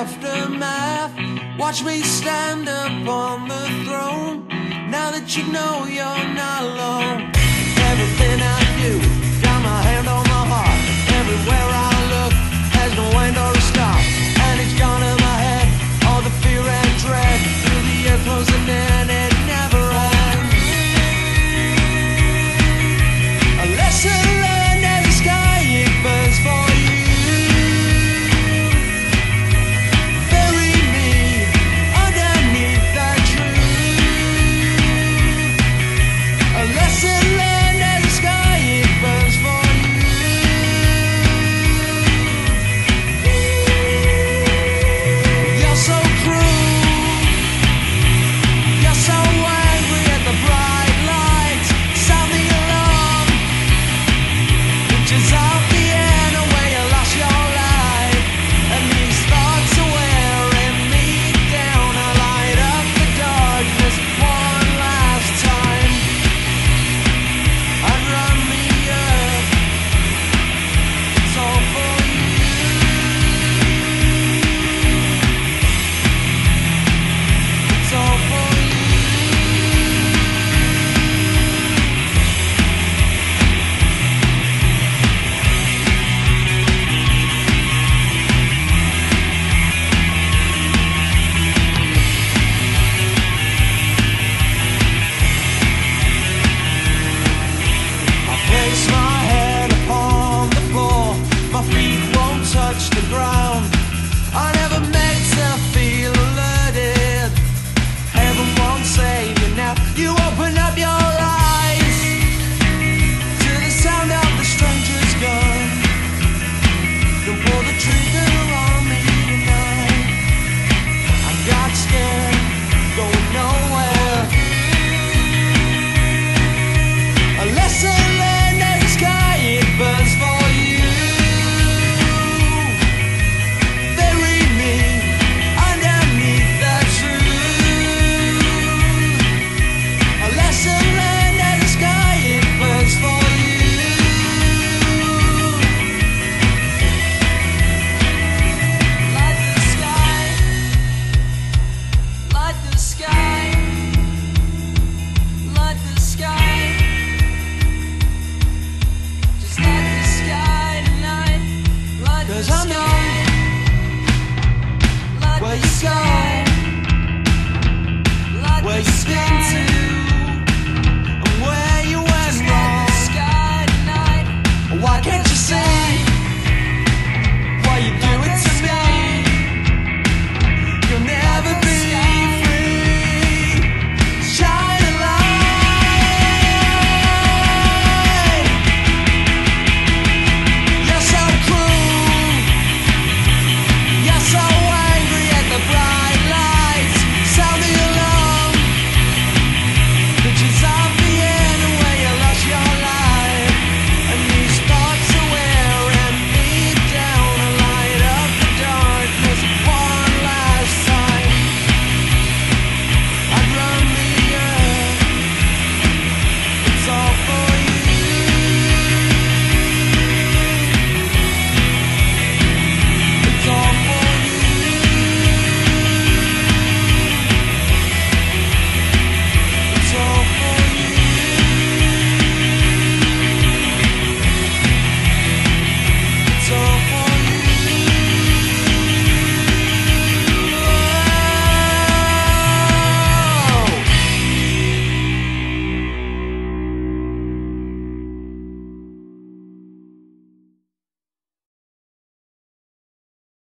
aftermath. Watch me stand upon the throne. Now that you know you're not alone.